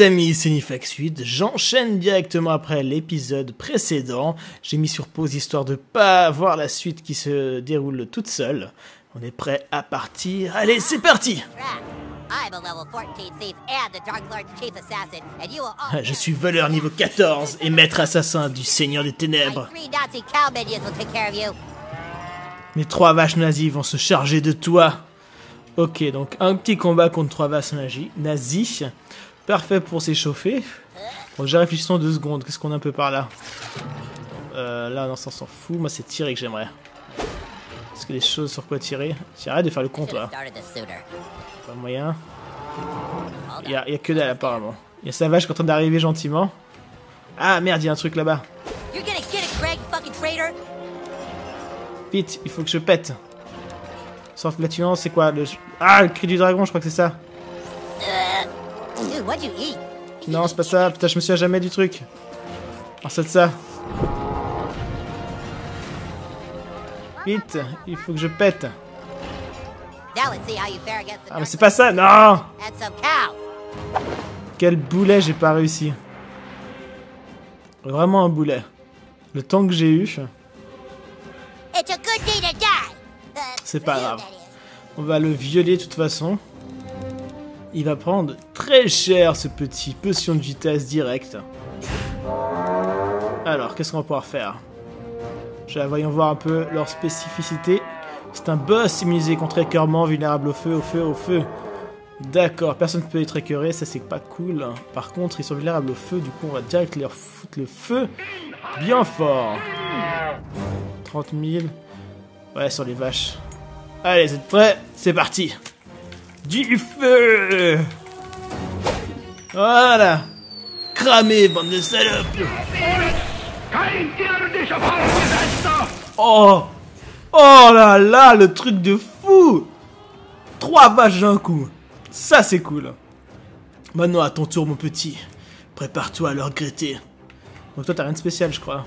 les amis, c'est Nifax 8. J'enchaîne directement après l'épisode précédent. J'ai mis sur pause histoire de pas voir la suite qui se déroule toute seule. On est prêt à partir. Allez, c'est parti Je suis voleur niveau 14 et maître assassin du Seigneur des Ténèbres. Mes trois vaches nazies vont se charger de toi. Ok, donc un petit combat contre trois vaches nazis. Parfait pour s'échauffer. Bon, déjà réfléchissons deux secondes. Qu'est-ce qu'on a un peu par là euh, Là, non, ça s'en fout. Moi, c'est tirer que j'aimerais. Est-ce que des choses sur quoi tirer Arrête de faire le compte, là. Pas moyen. Il y a, y a, que dalle, apparemment. Il y a sa vache qui est en train d'arriver gentiment. Ah, merde, il y a un truc là-bas. Vite, il faut que je pète. Sauf flatulence, c'est quoi le... Ah, le cri du dragon, je crois que c'est ça. Non, c'est pas ça. Putain, je me souviens jamais du truc. Ah, c'est de ça. Vite, il faut que je pète. Ah, mais c'est pas ça, non Quel boulet j'ai pas réussi. Vraiment un boulet. Le temps que j'ai eu... C'est pas grave. On va le violer de toute façon. Il va prendre très cher ce petit potion de vitesse direct. Alors, qu'est-ce qu'on va pouvoir faire? Voyons voir un peu leur spécificité. C'est un boss immunisé contre écœurement, vulnérable au feu, au feu, au feu. D'accord, personne ne peut être écœuré, ça c'est pas cool. Par contre, ils sont vulnérables au feu, du coup on va direct leur foutre le feu bien fort. 30 000. Ouais, sur les vaches. Allez, vous êtes prêts? C'est parti Du feu Voilà Cramé, bande de salopes Oh Oh là là, le truc de fou Trois vaches d'un coup Ça, c'est cool Maintenant, à ton tour, mon petit. Prépare-toi à leur regretter. Donc toi, t'as rien de spécial, je crois.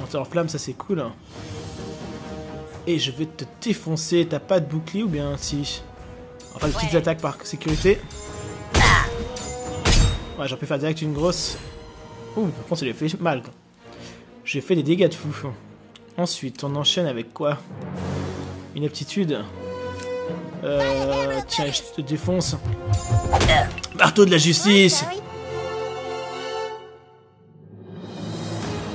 Monter en flamme, ça, c'est cool. Et je vais te défoncer. T'as pas de bouclier ou bien si? Enfin, des petites attaques par sécurité. Ouais, j'aurais pu faire direct une grosse... Ouh, par contre, ça lui a fait mal. J'ai fait des dégâts de fou. Ensuite, on enchaîne avec quoi? Une aptitude. Euh... Tiens, je te défonce. Marteau de la justice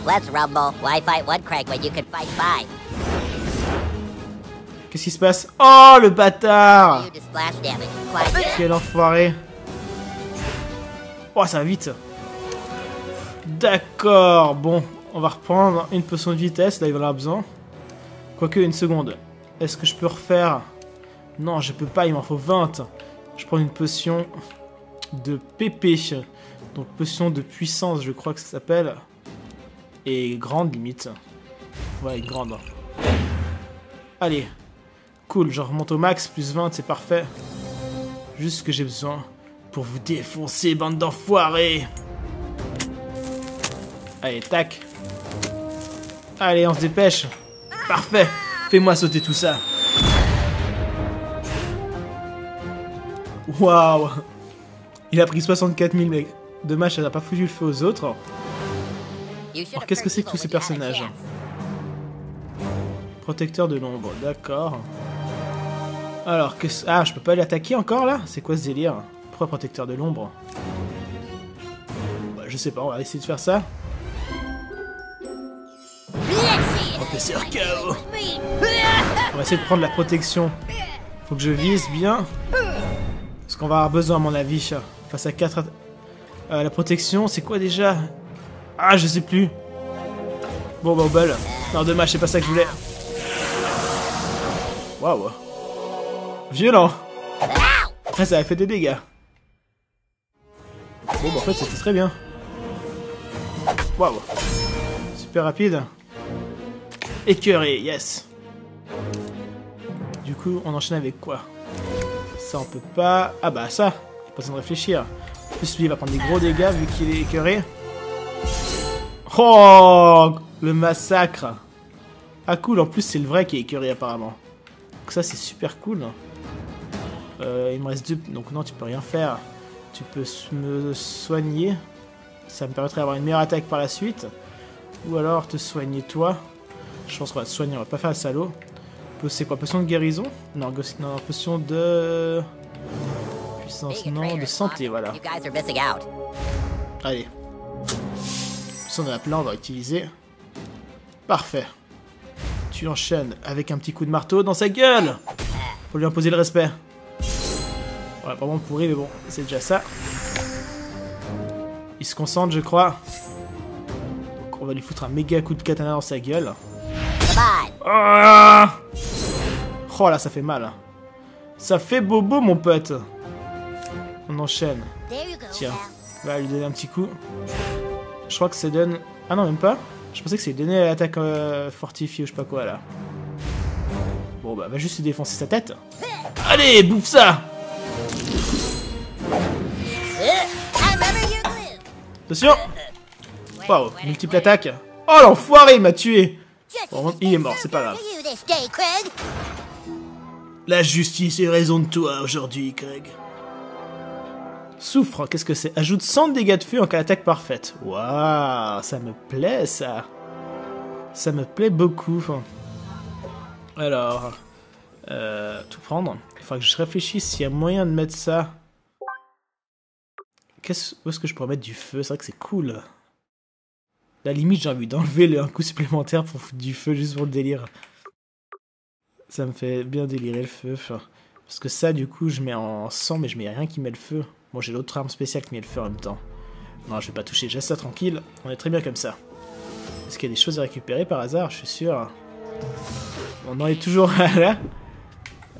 Let's rumble. Why fight one Craig when you can fight five? Qu'est-ce qui se passe? Oh, le bâtard Quel enfoiré Oh, ça va vite D'accord, bon, on va reprendre une potion de vitesse, là il va en avoir besoin. Quoique, une seconde. Est-ce que je peux refaire? Non, je peux pas, il m'en faut 20. Je prends une potion de PP. Donc potion de puissance, je crois que ça s'appelle. Et grande limite. Ouais, grande. Allez, Cool, je remonte au max, plus 20, c'est parfait. Juste ce que j'ai besoin pour vous défoncer, bande d'enfoirés. Allez, tac. Allez, on se dépêche. Parfait. Fais-moi sauter tout ça. Waouh. Il a pris 64 000 mecs. Dommage, ça n'a pas foutu le feu aux autres. Alors, qu'est-ce que c'est que tous ces personnages Protecteur de l'ombre, d'accord. Alors, que... Ah, je peux pas l'attaquer encore, là? C'est quoi ce délire? Pourquoi protecteur de l'ombre? Bah, Je sais pas, on va essayer de faire ça. Professeur KO On va essayer de prendre la protection. Faut que je vise bien. Parce qu'on va avoir besoin, à mon avis, face à 4... Euh, la protection, c'est quoi déjà? Ah, je sais plus. Bon, bah, bol. Non, dommage, c'est pas ça que je voulais. Waouh Violent Ah, ça a fait des dégâts. Bon, bah en fait, c'était très bien. Waouh Super rapide. Écœuré, yes Du coup, on enchaîne avec quoi? Ça, on peut pas... Ah bah ça Pas besoin de réfléchir. En plus, lui, il va prendre des gros dégâts vu qu'il est écœuré. Oh Le massacre Ah cool, en plus, c'est le vrai qui est écœuré apparemment. Donc ça, c'est super cool. Euh, il me reste deux, donc non, tu peux rien faire. Tu peux me soigner. Ça me permettrait d'avoir une meilleure attaque par la suite. Ou alors te soigner toi. Je pense qu'on va te soigner, on va pas faire le salaud. C'est quoi Potion de guérison? Non, non, potion de... Puissance, non, de santé, voilà. Allez. Ça, on en a plein, on va utiliser. Parfait. Tu enchaînes avec un petit coup de marteau dans sa gueule Pour lui imposer le respect. Ouais, vraiment pourri, mais bon, c'est déjà ça. Il se concentre, je crois. Donc on va lui foutre un méga coup de katana dans sa gueule. Ah oh là, ça fait mal. Ça fait bobo, mon pote. On enchaîne. Tiens, va lui donner un petit coup. Je crois que ça donne... Ah non, même pas. Je pensais que c'est donner l'attaque euh, fortifiée ou je sais pas quoi, là. Bon, bah, va juste défoncer sa tête. Allez, bouffe ça Attention Waouh, multiple attaque. Oh, l'enfoiré, il m'a tué Bon, il est mort, c'est pas grave. La justice est raison de toi aujourd'hui, Craig. Souffre, qu'est-ce que c'est? Ajoute 100 dégâts de feu en cas d'attaque parfaite. Waouh, ça me plaît ça. Ça me plaît beaucoup. Alors, euh, tout prendre. Il faudra que je réfléchisse s'il y a moyen de mettre ça. Qu'est-ce, où est-ce que je pourrais mettre du feu? C'est vrai que c'est cool. La limite, j'ai envie d'enlever un coup supplémentaire pour foutre du feu juste pour le délire. Ça me fait bien délirer le feu. Parce que ça, du coup, je mets en sang, mais je mets rien qui met le feu. Bon, j'ai l'autre arme spéciale qui met le feu en même temps. Non, je vais pas toucher, je ça tranquille. On est très bien comme ça. Est-ce qu'il y a des choses à récupérer par hasard? Je suis sûr. On en est toujours là.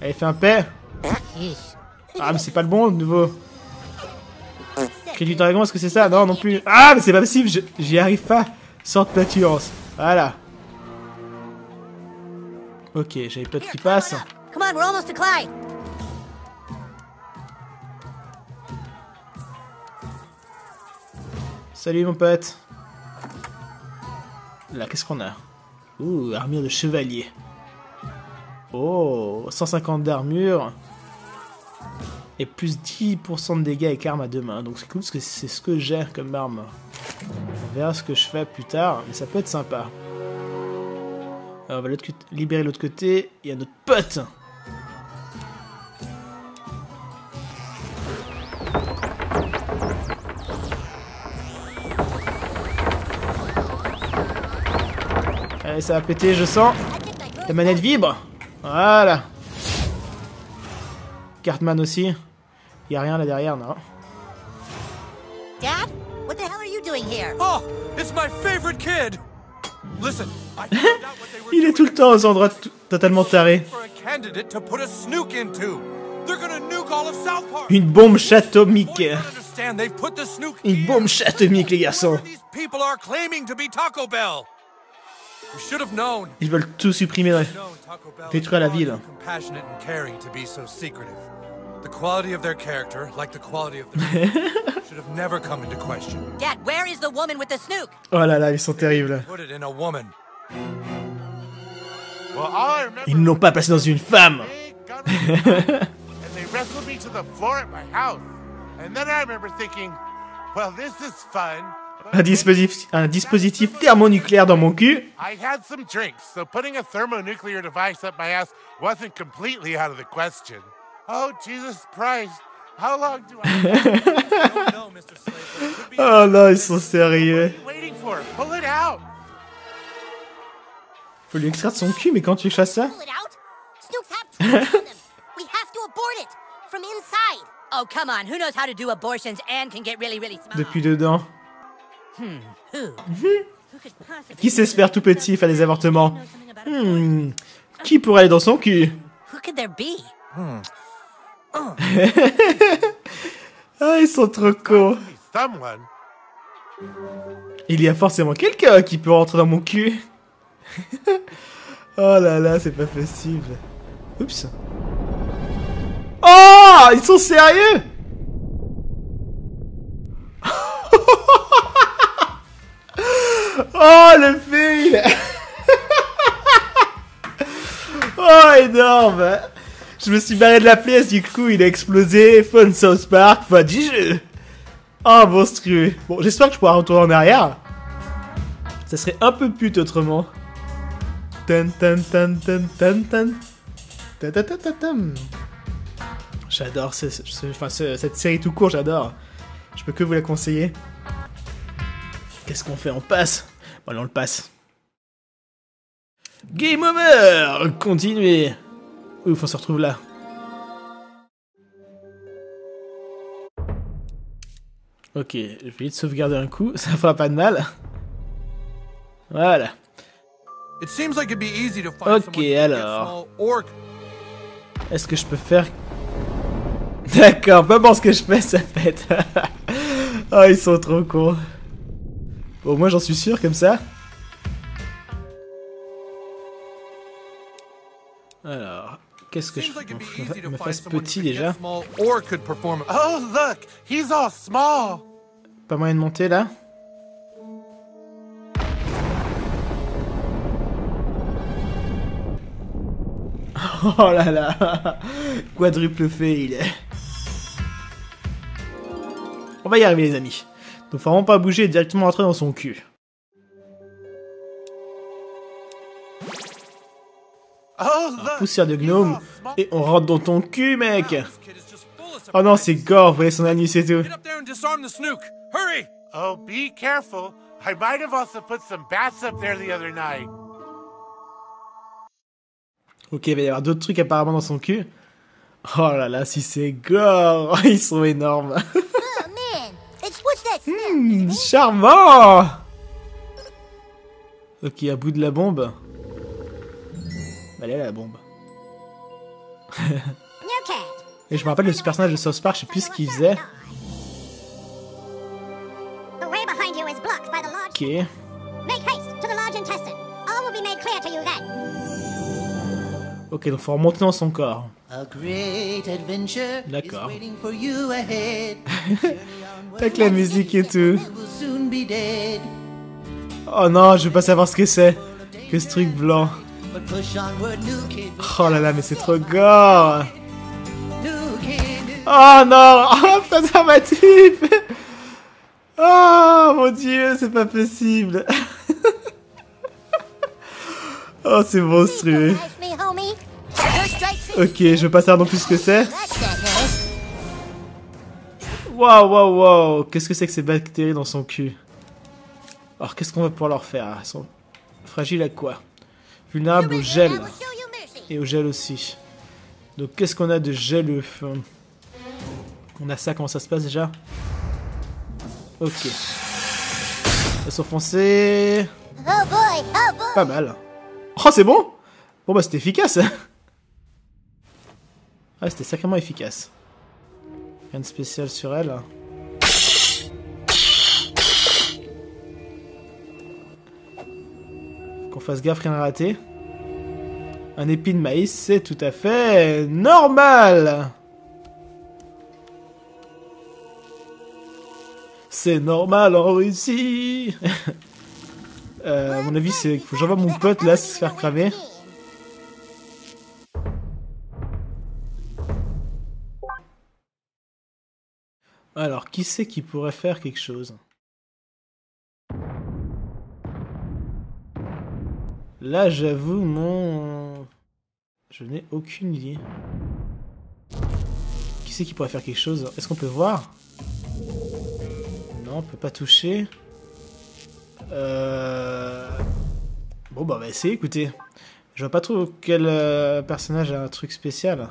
Allez, fais un paix. Ah, mais c'est pas le bon, de nouveau. Cri du dragon, est-ce que c'est ça Non, non plus. Ah, mais c'est pas possible, j'y arrive pas. Sans platurance. Voilà. Ok, j'ai les qui passent. Salut mon pote. Là, qu'est-ce qu'on a? Ouh, armure de chevalier. Oh, 150 d'armure. Et plus 10% de dégâts avec arme à deux mains. Donc c'est cool parce que c'est ce que j'ai comme arme. On verra ce que je fais plus tard, mais ça peut être sympa. Alors on va libérer l'autre côté. Il y a notre pote ça va péter, je sens. La manette vibre. Voilà. Cartman aussi. Y a rien là derrière, non Dad, what the hell are you doing here? Oh, it's my favorite kid. Listen, Il est tout le temps aux endroits totalement tarés. Une bombe chatomique. Une bombe chatomique, les garçons. Ils veulent tout supprimer, détruire la ville. The quality of their character, like the quality of their should have never come into question. Dad, where is the woman with the snook? Oh là là, ils sont terribles. Put it in a woman. Ils ne l'ont pas placé dans une femme. and they wrestled me to the floor at my house. And then I remember thinking, well, this is fun. Un dispositif, un dispositif thermonucléaire dans mon cul. I had some drinks, so putting a thermonuclear device up my ass wasn't completely out of the question. Oh, Jesus Christ. How long do I know, Mr. Oh non, ils sont sérieux. Pull it out. Faut lui extraire de son cul, mais quand tu chasses ça? We have to abort it from inside. Oh, come on. Who knows how to do abortions and can get really, really small? Depuis dedans. Hmm. Qui s'espère tout petit faire des avortements? Hmm. Qui pourrait aller dans son cul? Hmm. Ah, ils sont trop cons. Il y a forcément quelqu'un qui peut rentrer dans mon cul. oh là là, c'est pas possible. Oups. Oh Ils sont sérieux? Oh, le fail Oh, énorme Je me suis barré de la pièce, du coup, il a explosé. Fun South Park, fin du jeu Oh, monstrueux. Bon, j'espère que je pourrai retourner en arrière. Ça serait un peu pute autrement. Tan tan tan tan tan tan. J'adore ce- enfin, ce- cette série tout court, j'adore. Je peux que vous la conseiller. Qu'est-ce qu'on fait? On passe Bon, on le passe. Game over Continuez Ouf, on se retrouve là. Ok, je vais vite sauvegarder un coup, ça fera pas de mal. Voilà. It seems like it'd be easy to find Ok, alors. Est-ce que je peux faire... D'accord, peu importe ce que je fais, ça pète. oh, ils sont trop cons. Bon, moi j'en suis sûr, comme ça. Alors, qu'est-ce que je me find fasse petit déjà. Oh, look, he's all small. Pas moyen de monter là Oh là là Quadruple fail On va y arriver les amis. Donc faut vraiment pas bouger et directement rentrer dans son cul. Oh, look. Poussière de gnome. Et on rentre dans ton cul mec Oh non c'est gore, vous voyez son anus et tout. Get up there and disarm the snook. Hurry! Oh, be careful. I might have also put some bats up there the other night. Ok, il va y avoir d'autres trucs apparemment dans son cul. Oh là là, si c'est gore Ils sont énormes Oh man, it's what's that smell? Hmm, charmant Ok, à bout de la bombe. Bah, Elle est là, la bombe. Et je me rappelle de ce personnage de South Park, je sais plus ce qu'il faisait. The way behind you is blocked by the large. Ok. Make haste to the large intestine. All will be made clear to you then. Ok, donc faut remonter dans son corps. A great adventure is D'accord. waiting for you ahead. Avec la musique et tout. Oh non, je veux pas savoir ce que c'est. Que ce truc blanc. But push onward, new kid. Oh là là, mais c'est trop gore. Oh non. Oh, préservatif Oh mon dieu, c'est pas possible. Oh, c'est monstrueux. Ok, je veux pas savoir non plus ce que c'est. Waouh, waouh, waouh. Qu'est-ce que c'est que ces bactéries dans son cul? Alors, qu'est-ce qu'on va pouvoir leur faire? Elles sont fragiles à quoi? Vulnérables au gel. Et au gel aussi. Donc, qu'est-ce qu'on a de geleux On a ça, comment ça se passe déjà? Ok. Elles sont foncées. Oh boy, oh boy. Pas mal. Oh, c'est bon? Bon, bah, c'était efficace. Ah, c'était sacrément efficace. Rien de spécial sur elle. Qu'on fasse gaffe, rien à rater. Un épi de maïs, c'est tout à fait normal. C'est normal en Russie. Euh, à mon avis, c'est faut que j'envoie mon pote là se faire cramer. Alors, qui c'est qui pourrait faire quelque chose? Là, j'avoue, mon... Je n'ai aucune idée. Qui c'est qui pourrait faire quelque chose? Est-ce qu'on peut voir? Non, on peut pas toucher. Euh... Bon, bah, on va essayer, écoutez. Je vois pas trop quel euh, personnage a un truc spécial.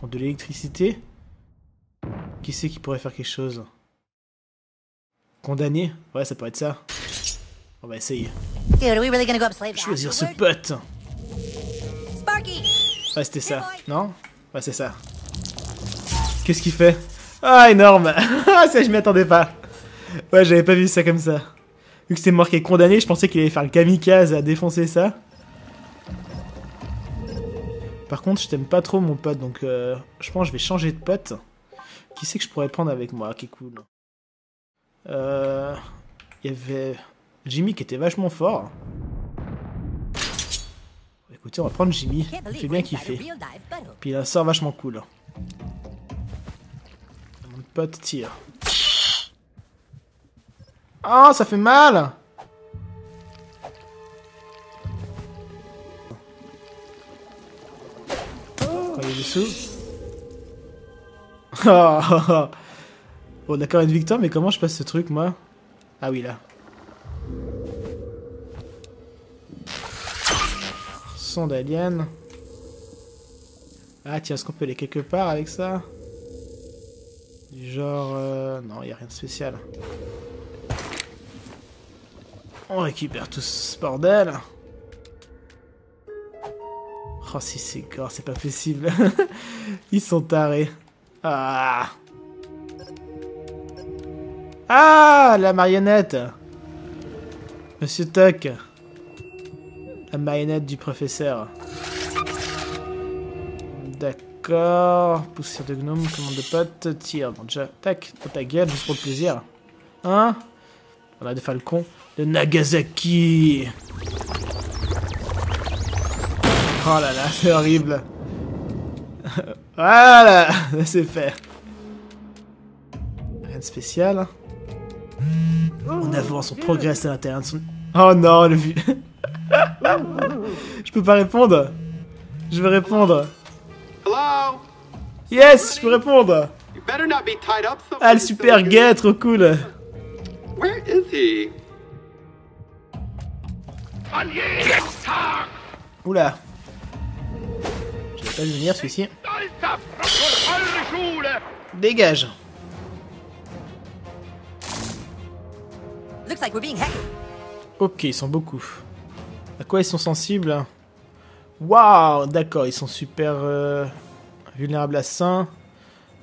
Contre de l'électricité. Qui c'est qui pourrait faire quelque chose? Condamné? Ouais, ça pourrait être ça. On va essayer. Dude, are we really gonna go up slave Choisir ce pote. Sparky. Ouais, c'était ça. Non? Ouais, c'est ça. Qu'est-ce qu'il fait? Ah, énorme Ah, ça, je m'y attendais pas. Ouais, j'avais pas vu ça comme ça. Vu que c'était marqué condamné, je pensais qu'il allait faire le kamikaze à défoncer ça. Par contre, je t'aime pas trop, mon pote, donc euh, je pense que je vais changer de pote. Qui c'est que je pourrais prendre avec moi? Qui est cool. Euh. Il y avait Jimmy qui était vachement fort. Écoutez, on va prendre Jimmy. Il fait bien kiffer. Puis il a un sort vachement cool. Mon pote tire. Oh, ça fait mal Quand il y a des sous. Oh, oh, oh. Bon, d'accord, une victoire, mais comment je passe ce truc, moi? Ah oui, là. Son d'alien. Ah, tiens, est-ce qu'on peut aller quelque part avec ça? Du genre... euh, Non, il a rien de spécial. On récupère tout ce bordel. Oh, si c'est gore, c'est pas possible. Ils sont tarés. Ah Ah La marionnette Monsieur Tuck La marionnette du professeur. D'accord. Poussière de gnome, commande de pote, tire. Bon, déjà, tac, dans ta gueule, juste pour le plaisir. Hein? A de faire le. De Nagasaki Oh là là, c'est horrible. voilà, c'est fait. Rien de spécial. On avance, on progresse à l'intérieur de son... Oh non, le vu. je peux pas répondre. Je vais répondre. Hello? Yes, je peux répondre. You better not be tied up somewhere. Ah, le super gay, trop cool. Where is he? Oula. Je vais pas le venir celui-ci. Dégage. Ok, ils sont beaucoup. À quoi ils sont sensibles? Waouh, d'accord, ils sont super euh, vulnérables à ça.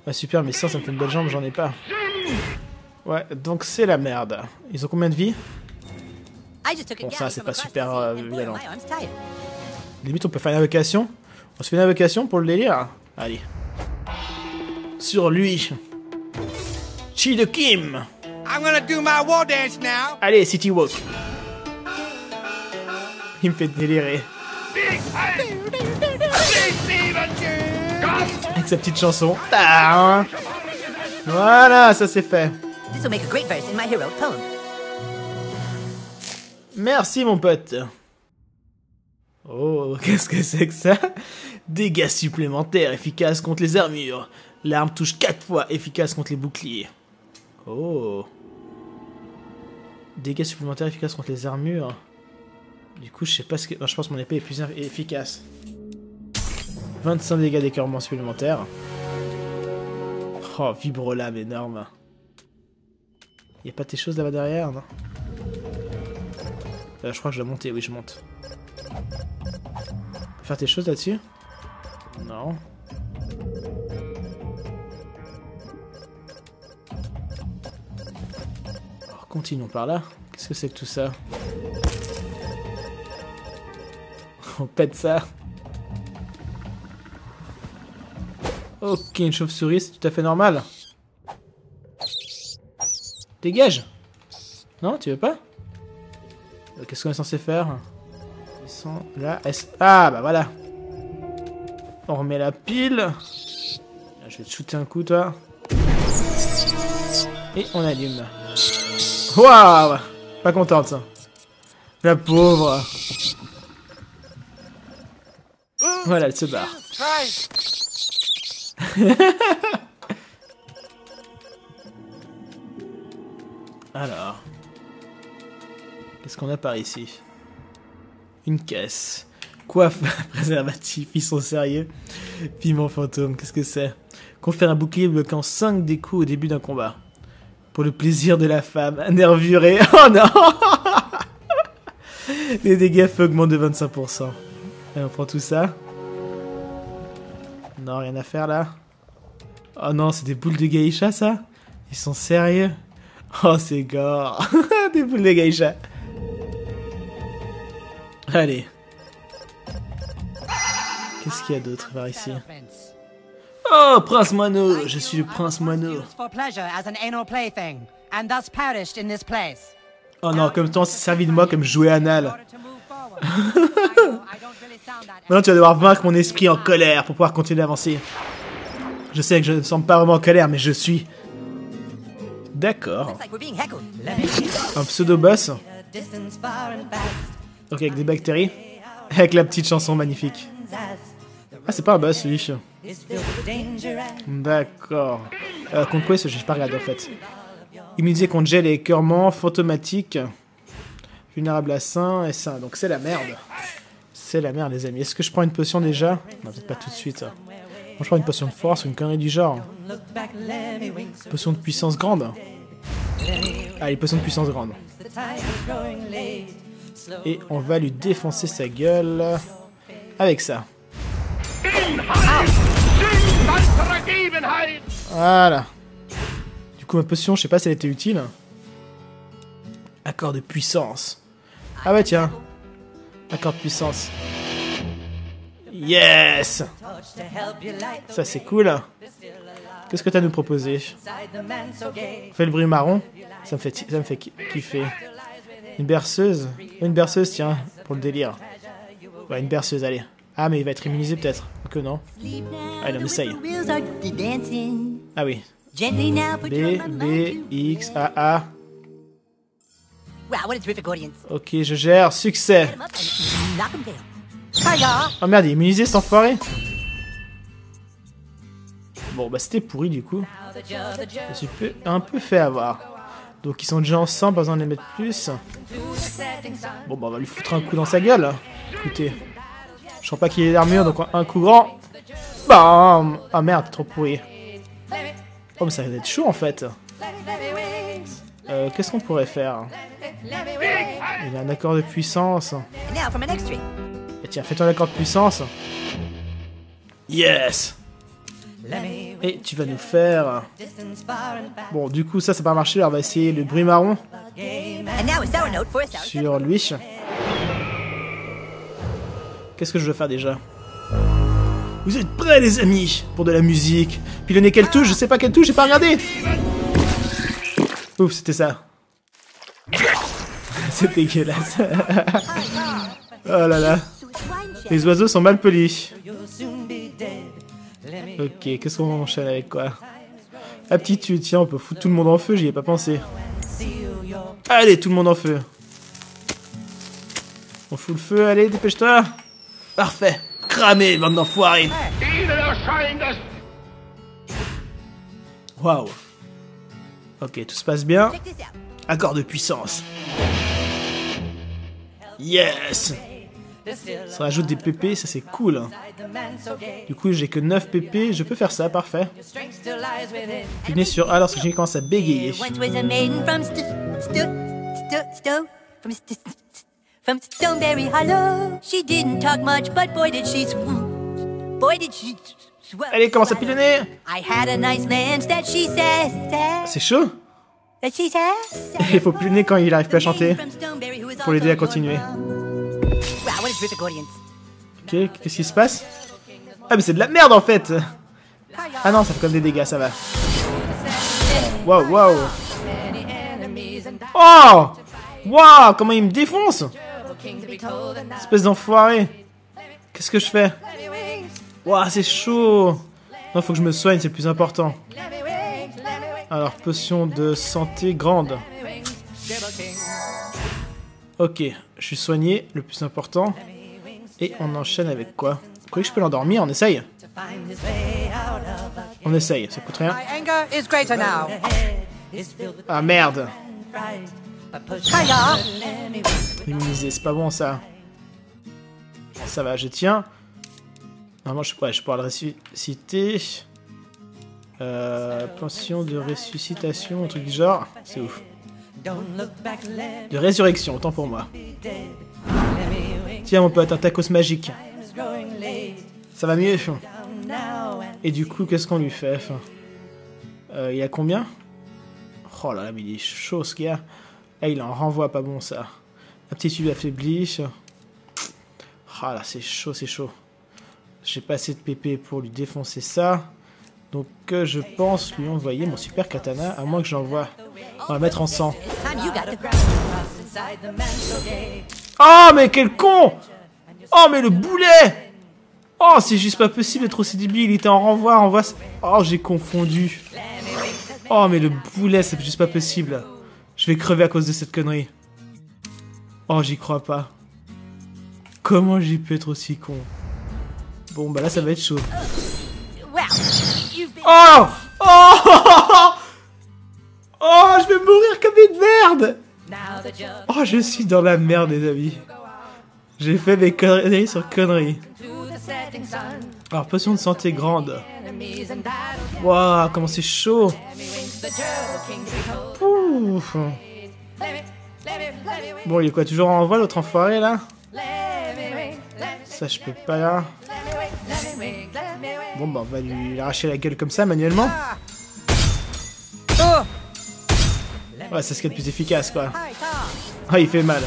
Ah, super, mais ça, ça me fait une belle jambe, j'en ai pas. Ouais, donc c'est la merde. Ils ont combien de vie Bon, ça, c'est pas super, euh, violent. Limite, on peut faire une invocation. On se fait une invocation pour le délire Allez. Sur lui. Chi de Kim. I'm gonna do my war dance now. Allez, City Walk. Il me fait délirer. Avec sa petite chanson. Voilà, ça c'est fait. This will make a great verse in my hero poem. Merci mon pote. Oh, qu'est-ce que c'est que ça? Dégâts supplémentaires efficaces contre les armures. L'arme touche 4 fois efficace contre les boucliers. Oh. Dégâts supplémentaires efficaces contre les armures. Du coup, je sais pas ce que... non, je pense que mon épée est plus efficace. 25 dégâts d'écœurement supplémentaires. Oh, vibrolame énorme. Y a pas tes choses là-bas derrière, non? Euh, Je crois que je dois monter, oui, je monte. Faire tes choses là-dessus? Non. Continuons par là. Qu'est-ce que c'est que tout ça On pète ça. Ok, une chauve-souris, c'est tout à fait normal. Dégage Non, tu veux pas Euh, Qu'est-ce qu'on est censé faire Ils là. Ah, bah voilà. On remet la pile. Je vais te shooter un coup, toi. Et on allume. Waouh Pas contente. La pauvre. Voilà, elle se barre. Alors. Qu'est-ce qu'on a par ici? Une caisse. Coiffe, préservatif, ils sont sérieux? Piment fantôme, qu'est-ce que c'est? Confère un bouclier bloquant 5 des coups au début d'un combat. Pour le plaisir de la femme, nervurée. Oh non Les dégâts feu augmentent de 25%. Et on prend tout ça. Non, rien à faire là. Oh non, c'est des boules de geisha ça Ils sont sérieux Oh, c'est gore. Des boules de geisha. Allez. Qu'est-ce qu'il y a d'autre par ici? Oh, Prince Moineau Je suis le Prince Moineau. Oh non, comme temps, c'est servi de moi comme jouet anal. Maintenant, tu vas devoir vaincre mon esprit en colère pour pouvoir continuer d'avancer. Je sais que je ne semble pas vraiment en colère, mais je suis. D'accord. Un pseudo-boss. Ok, avec des bactéries. Avec la petite chanson magnifique. Ah, c'est pas un boss, lui. D'accord. Euh, contre quoi, j'ai pas regardé en fait. Immunisé contre gel et écœurement, fantomatique. Vulnérable à sain et sain. Donc c'est la merde. C'est la merde, les amis. Est-ce que je prends une potion déjà Non, peut-être pas tout de suite. Moi, je prends une potion de force ou une connerie du genre. Potion de puissance grande. Allez, potion de puissance grande. Et on va lui défoncer sa gueule. Avec ça. Voilà. Du coup, ma potion, je sais pas si elle était utile. Accord de puissance. Ah ouais, tiens. Accord de puissance. Yes Ça, c'est cool. Qu'est-ce que t'as à nous proposer? Fait le bruit marron? Ça me fait, ça me fait ki- kiffer. Une berceuse? Une berceuse, tiens, pour le délire. Ouais, une berceuse, allez. Ah, mais il va être immunisé peut-être. Que non. Allez, on essaye. Ah oui. B, B, X, A, A. Ok, je gère. Succès. Oh merde, il est immunisé cet enfoiré Bon, bah c'était pourri du coup. Je suis un peu fait avoir. Donc ils sont déjà ensemble, pas besoin de les mettre plus. Bon, bah on va lui foutre un coup dans sa gueule. Écoutez. Je sens pas qu'il ait l'armure, donc un coup grand. Bam Ah merde, trop pourri. Oh, mais ça va être chaud en fait. Euh, Qu'est-ce qu'on pourrait faire Il a un accord de puissance. Et tiens, fais ton accord de puissance. Yes Et tu vas nous faire... Bon, du coup, ça, ça va pas marcher. Alors, on va essayer le bruit marron Game And Qu'est-ce que je veux faire déjà? Vous êtes prêts, les amis Pour de la musique? Pilonner quelle touche Je sais pas quelle touche, j'ai pas regardé Ouf, c'était ça. C'est dégueulasse. oh là là. Les oiseaux sont mal polis. Ok, qu'est-ce qu'on enchaîne avec quoi? Aptitude, tiens, on peut foutre tout le monde en feu, j'y ai pas pensé. Allez, tout le monde en feu. On fout le feu, allez, dépêche-toi. Parfait. Cramé, bande d'enfoirés. Waouh. Ok, tout se passe bien. Accord de puissance. Yes Ça rajoute des PP, ça c'est cool. gay. Du coup, j'ai que 9 PP, je peux faire ça, parfait. Cliquez sur A lorsque j'ai commence à bégayer. From St- Sto- Sto- Sto- from St- St- from Stoneberry Hollow. She didn't talk much, but boy did she swoon. Boy did she swell. Allez, commence à pilonner I had a nice lance that she says, says C'est chaud that she says. Il faut pilonner quand il arrive plus à chanter. Pour l'aider à continuer. Wow. Ok, qu'est-ce qui se passe? Ah mais c'est de la merde en fait Ah non, ça fait comme des dégâts, ça va. Waouh, waouh Oh Waouh Comment il me défonce? Espèce d'enfoiré. Qu'est-ce que je fais? Waouh, c'est chaud. Non, faut que je me soigne, c'est le plus important. Alors, potion de santé grande. Ok, je suis soigné, le plus important. Et on enchaîne avec quoi? Vous croyez que je peux l'endormir? On essaye? On essaye, ça coûte rien. Ah merde c'est pas bon ça. Ça va, je tiens. Normalement, je, ouais, je pourrais le ressusciter. Euh, pension de ressuscitation, un truc du genre. C'est ouf. De résurrection, autant pour moi. Tiens, mon pote, un tacos magique. Ça va mieux Et du coup, qu'est-ce qu'on lui fait euh, Il a combien? Oh là là, mais il est chaud ce a. Ah, il en renvoie pas bon ça. Aptitude affaiblie. Ah là, c'est chaud, c'est chaud. J'ai pas assez de PP pour lui défoncer ça. Donc euh, je pense lui envoyer mon super katana, à moins que j'envoie. On va mettre en sang. Oh mais quel con Oh mais le boulet Oh c'est juste pas possible d'être aussi débile, il était en renvoi, renvoi... Oh j'ai confondu. Oh, mais le boulet, c'est juste pas possible. Je vais crever à cause de cette connerie. Oh, j'y crois pas. Comment j'ai pu être aussi con? Bon, bah là, ça va être chaud. Oh Oh Oh, je vais mourir comme une merde Oh, je suis dans la merde, les amis. J'ai fait des conneries sur conneries. Alors, potion de santé grande. Waouh, comment c'est chaud Let Bon, il est quoi, toujours en voie, l'autre enfoiré, là Ça, je peux pas, là. Bon, bah, on va lui arracher la gueule comme ça, manuellement. Oh, Ouais, c'est ce qui est le plus efficace, quoi. Ah, il fait mal.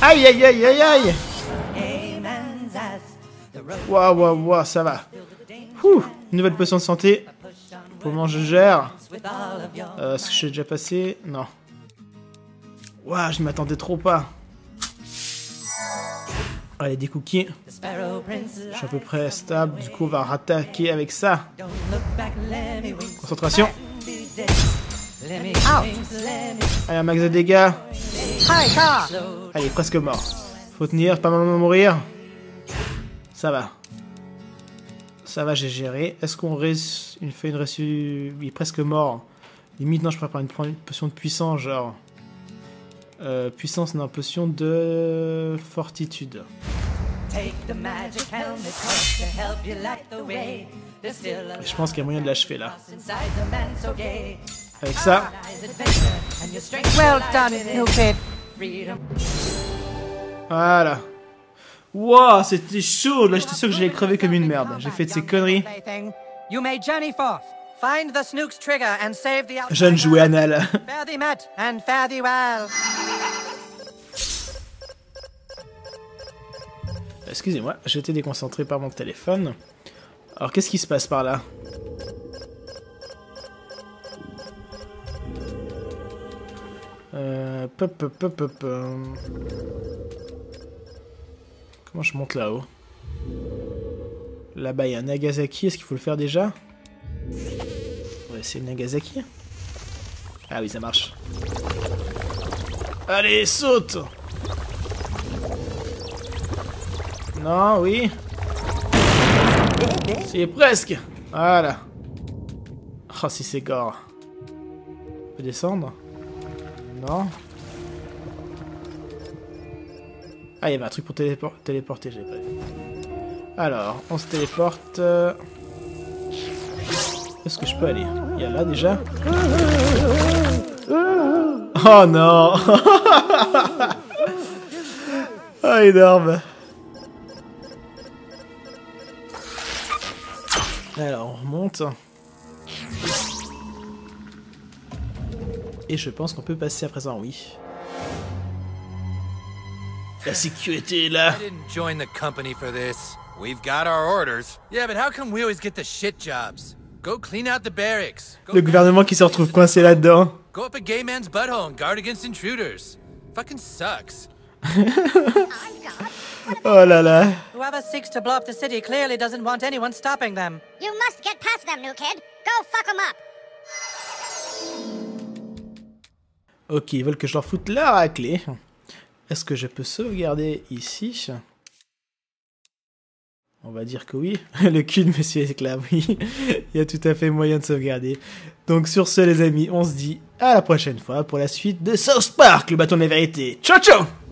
Aïe, aïe, aïe, aïe, aïe road Waouh, waouh, waouh, ça va. Ouh, une nouvelle potion de santé. Pour le moment, je gère. Euh, Est-ce que je suis déjà passé? Non. Waouh, je m'attendais trop pas. Allez, des cookies. Je suis à peu près stable. Du coup, on va rattaquer avec ça. Concentration. Allez, un max de dégâts. Allez, presque mort. Faut tenir, pas vraiment mourir. Ça va. Ça va, j'ai géré. Est-ce qu'on fait une reçue... Il est presque mort. Limite, non, je prépare une potion de puissance, genre... Euh, puissance, non, potion de... Fortitude. Je pense qu'il y a moyen de l'achever, là. Avec ça, Eyes adventure and your strength Well lies done, within. new kid. Freedom. voilà. Wow, c'était chaud Là, j'étais sûr que j'allais crever comme une merde. J'ai fait de ces conneries. Plaything. You may journey forth. Find the Snook's trigger and save the outside Jeune jouet anal. Fare thee met and fare thee well. Excusez-moi, j'étais déconcentré par mon téléphone. Alors, qu'est-ce qui se passe par là? Euh... Pop, pop, pop, pop. Comment je monte là-haut? Là-bas, il y a Nagasaki. Est-ce qu'il faut le faire déjà? Va essayer Nagasaki. Ah oui, ça marche. Allez, saute Non, oui. C'est presque. Voilà. Oh, si c'est gore. On peut descendre? Non. Ah, il y avait un truc pour télépor- téléporter, j'ai pas. Alors, on se téléporte. euh. Est-ce que je peux aller? Il y a là déjà Oh non Oh, énorme Alors, on remonte. Et je pense qu'on peut passer à présent, oui. La sécurité est là. I didn't join the company for this. We've got our orders. Yeah, but how come we always get the shit jobs? Go clean out the barracks. Go, Le gouvernement qui se retrouve coincé là-dedans. go up a gay man's butthole and guard against intruders. Fucking sucks. Oh là là. Whoever seeks to blow up the city clearly doesn't want anyone stopping them. You must get past them, new kid. Go fuck 'em up. Ok, ils veulent que je leur foute la raclée. Est-ce que je peux sauvegarder ici? On va dire que oui. Le cul de Monsieur Esclave, oui. Il y a tout à fait moyen de sauvegarder. Donc sur ce les amis, on se dit à la prochaine fois pour la suite de South Park, le bâton de la vérité. Ciao ciao